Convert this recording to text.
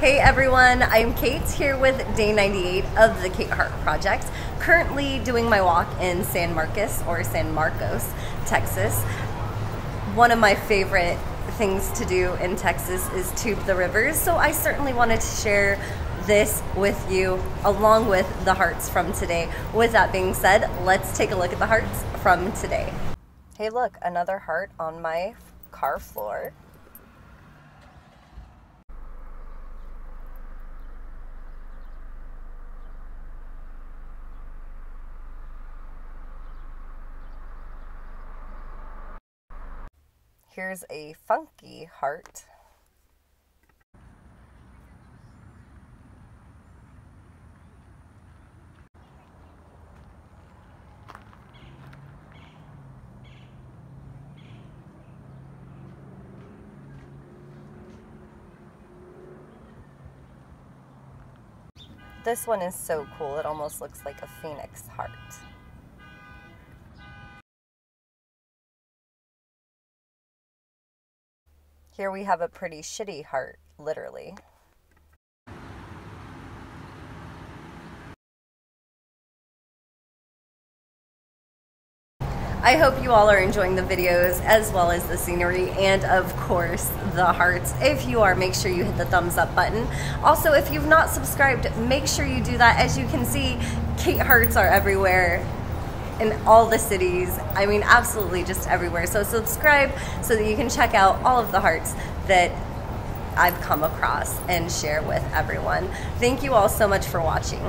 Hey everyone, I'm Kate here with day 98 of the Kate Heart Project. Currently doing my walk in San Marcos or San Marcos, Texas. One of my favorite things to do in Texas is tube the rivers, so I certainly wanted to share this with you along with the hearts from today. With that being said, let's take a look at the hearts from today. Hey, look, another heart on my car floor. Here's a funky heart. This one is so cool, it almost looks like a phoenix heart. Here we have a pretty shitty heart, literally. I hope you all are enjoying the videos as well as the scenery and of course the hearts. If you are, make sure you hit the thumbs up button. Also, if you've not subscribed, make sure you do that. As you can see, Kate Hearts are everywhere in all the cities. I mean, absolutely just everywhere. So subscribe so that you can check out all of the hearts that I've come across and share with everyone. Thank you all so much for watching.